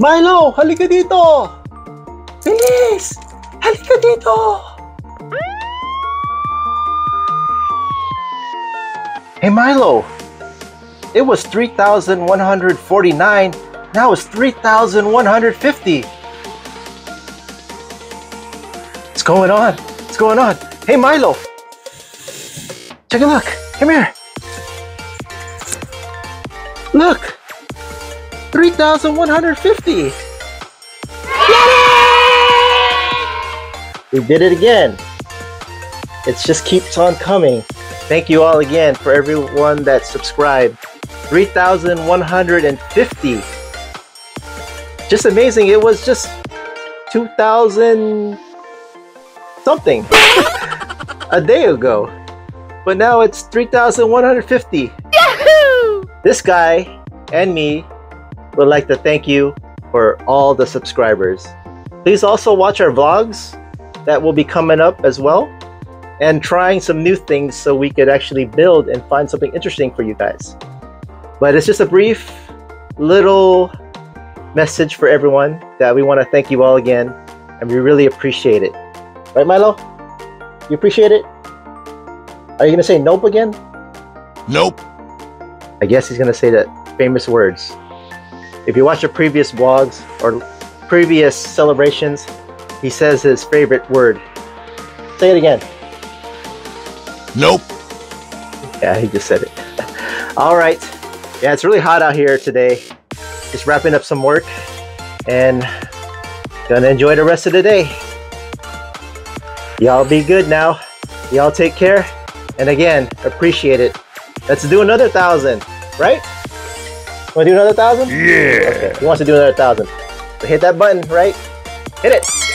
Milo, halika dito! Bilis! Halika dito! Hey Milo, it was 3,149, now it's 3,150. What's going on? What's going on? Hey Milo! Take a look! Come here! Look! 3,150! We did it again. It just keeps on coming. Thank you all again for everyone that subscribed. 3,150. Just amazing. It was just 2,000 something a day ago. But now it's 3,150. Yahoo! This guy and me would like to thank you for all the subscribers. Please also watch our vlogs that will be coming up as well and trying some new things so we could actually build and find something interesting for you guys. But it's just a brief little message for everyone that we want to thank you all again and we really appreciate it. Right, Milo? You appreciate it? Are you going to say nope again? Nope. I guess he's going to say the famous words. If you watch the previous vlogs or previous celebrations, he says his favorite word. Say it again. Nope. Yeah, he just said it. All right. Yeah, it's really hot out here today. Just wrapping up some work and gonna enjoy the rest of the day. Y'all be good now. Y'all take care. And again, appreciate it. Let's do another thousand, right? Want to do another thousand? Yeah. Okay. He wants to do another thousand. So hit that button, right? Hit it.